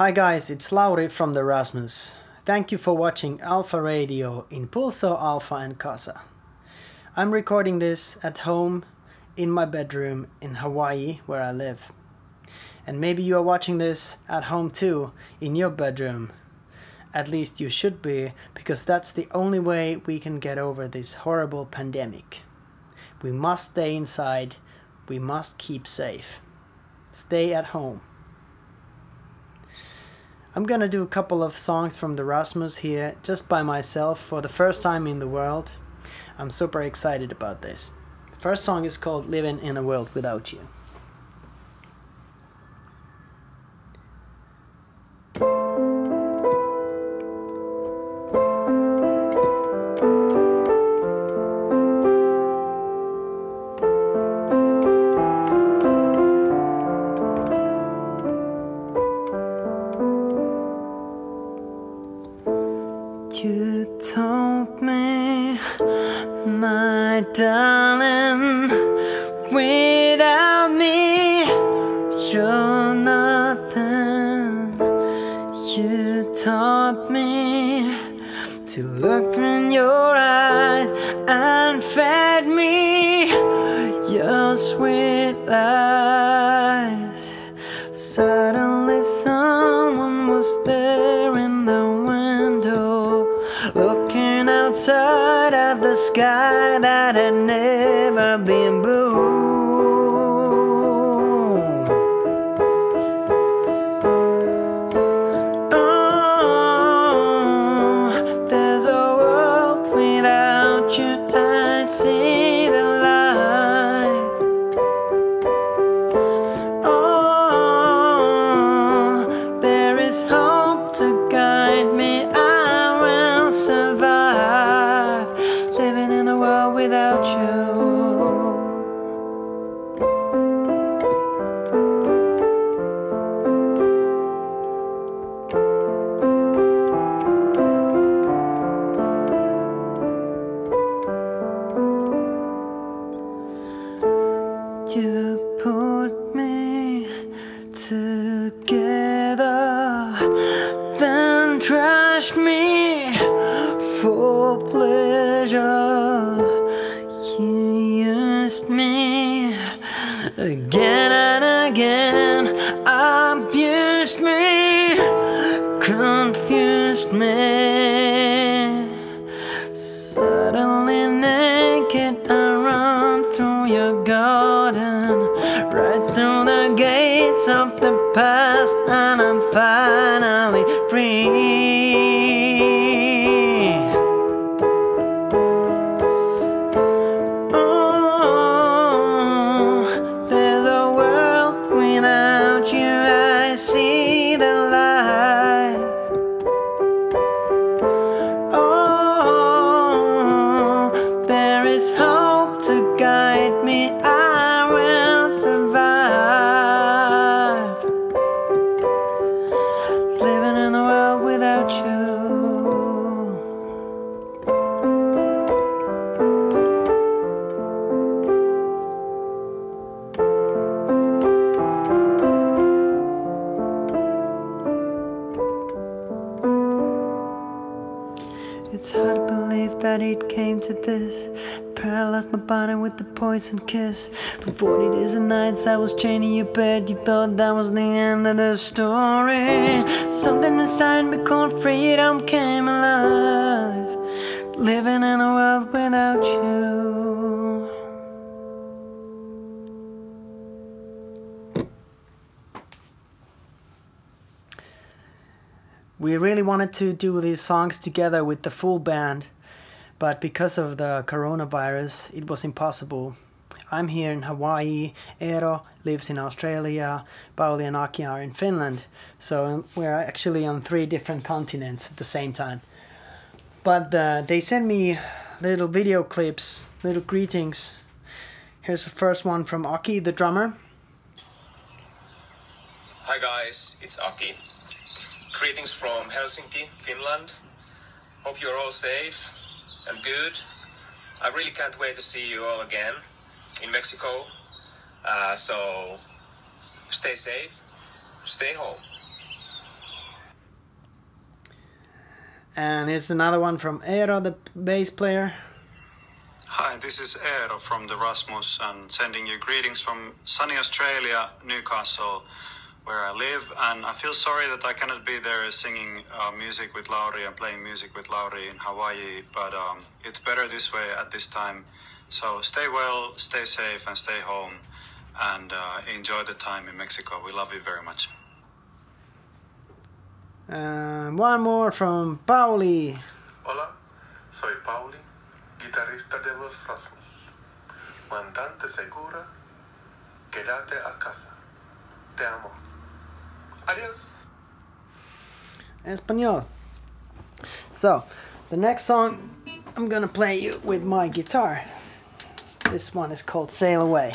Hi guys, it's Lauri from the Rasmus. Thank you for watching Alfa Radio in Pulso, Alfa en Casa. I'm recording this at home in my bedroom in Hawaii where I live. And maybe you are watching this at home too, in your bedroom. At least you should be, because that's the only way we can get over this horrible pandemic. We must stay inside, we must keep safe. Stay at home. I'm gonna do a couple of songs from the Rasmus here, just by myself, for the first time in the world. I'm super excited about this. First song is called Living in a World Without You. Taught me to look in your eyes and fed me your sweet lies. Suddenly, someone was there in the window, looking outside at the sky that had never been blue. Together, then trash me for pleasure. You used me again and again, abused me, confused me. Suddenly naked, I run through your garden, right through of the past, and I'm finally that it came to this. Paralyzed my body with the poison kiss. For 40 days and nights I was chained in your bed. You thought that was the end of the story. Something inside me called freedom came alive. Living in a world without you. We really wanted to do these songs together with the full band, but because of the coronavirus, it was impossible. I'm here in Hawaii, Eero lives in Australia, Pauli and Aki are in Finland, so we're actually on three different continents at the same time. But uh, they sent me little video clips, little greetings. Here's the first one from Aki, the drummer. Hi guys, it's Aki. Greetings from Helsinki, Finland. Hope you're all safe I'm good. I really can't wait to see you all again in Mexico. Uh, so stay safe, stay home. And here's another one from Eero, the bass player. Hi, this is Eero from the Rasmus and sending you greetings from sunny Australia, Newcastle where I live. And I feel sorry that I cannot be there singing uh, music with Lauri and playing music with Lauri in Hawaii, but um, it's better this way at this time. So stay well, stay safe, and stay home, and uh, enjoy the time in Mexico. We love you very much. Uh, one more from Pauli. Hola, soy Pauli, guitarrista de los Rasmus. Mantente segura, quédate a casa. Te amo. Adiós. Espanol. So, the next song I'm gonna play you with my guitar. This one is called Sail Away.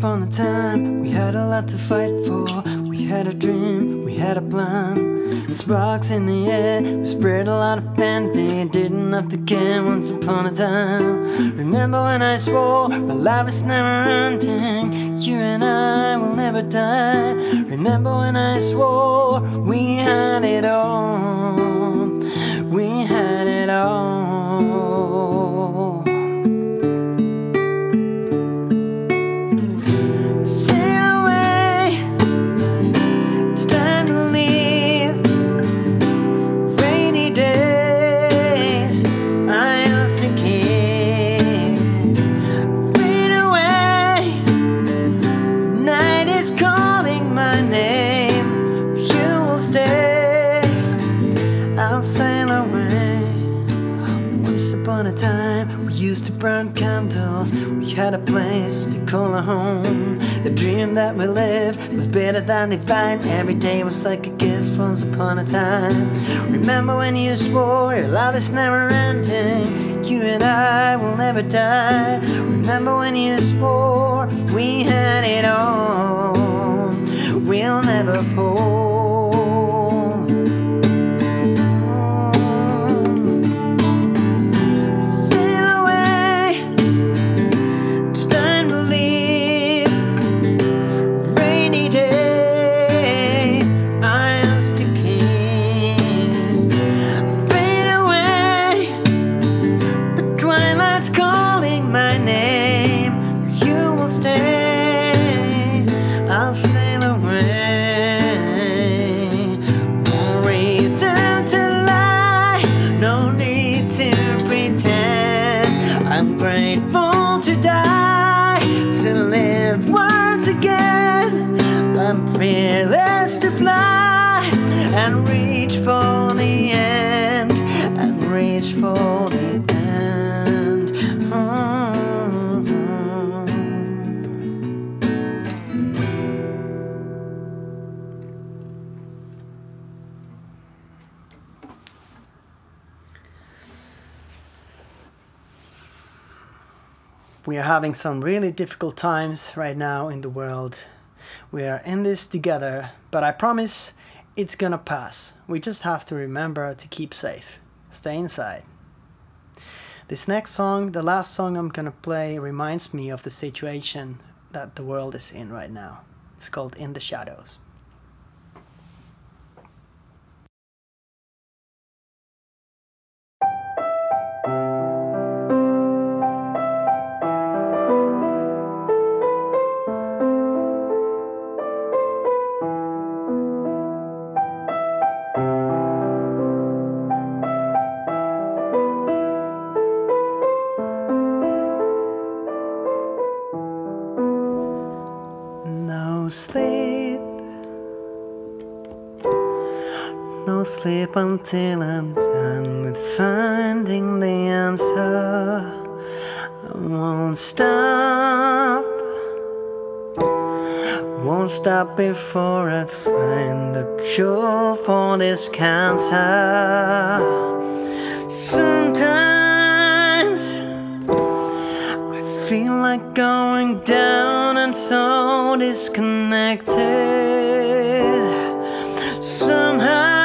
Upon a time, we had a lot to fight for. We had a dream, we had a plan. Sparks in the air, we spread a lot of fanfare. Didn't have to care once upon a time. Remember when I swore my life is never ending? You and I will never die. Remember when I swore we had it all? We used to burn candles. We had a place to call a home. The dream that we lived was better than divine. Every day was like a gift once upon a time. Remember when you swore your love is never ending? You and I will never die. Remember when you swore And reach for the end. And reach for the end. Oh. We are having some really difficult times right now in the world. We are in this together, but I promise it's gonna pass. We just have to remember to keep safe. Stay inside. This next song, the last song I'm gonna play, reminds me of the situation that the world is in right now. It's called In the Shadows. No sleep until I'm done with finding the answer. I won't stop. Won't stop before I find the cure for this cancer. Sometimes I feel like going down and so disconnected. Somehow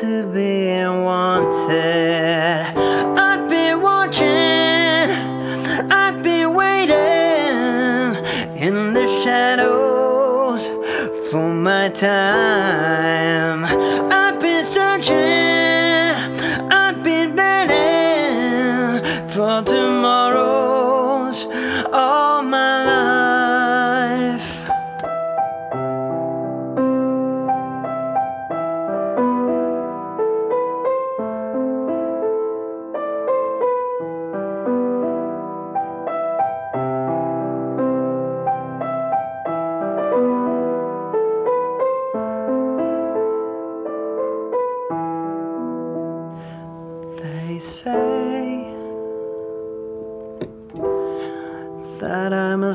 to be wanted. I've been watching, I've been waiting in the shadows for my time. I've been searching.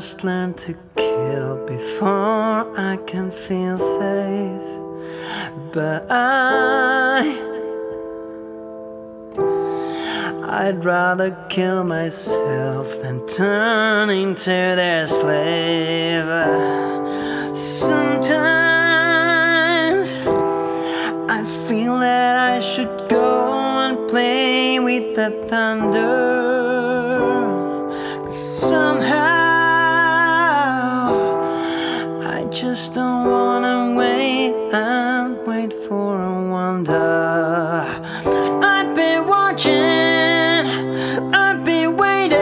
Must learn to kill before I can feel safe. But I. I'd rather kill myself than turn into their slave. Sometimes I feel that I should go and play with the thunder. Wanna wait and wait for a wonder. I've been watching, I've been waiting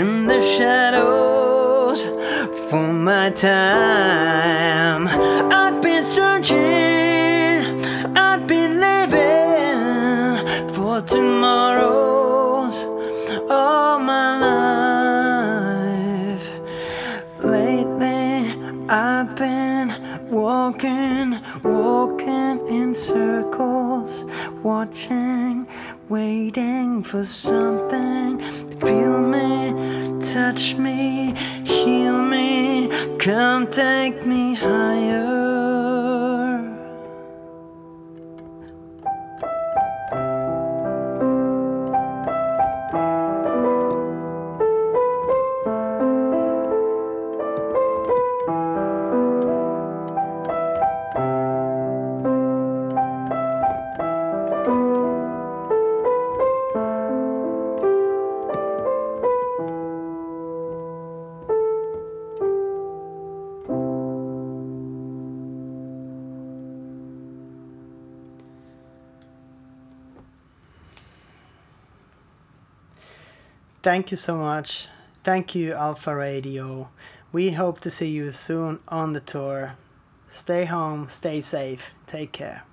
in the shadows for my time. Circles, watching, waiting for something feel me, touch me, heal me, come take me higher. Thank you so much. Thank you, Alfa Radio. We hope to see you soon on the tour. Stay home, stay safe, take care.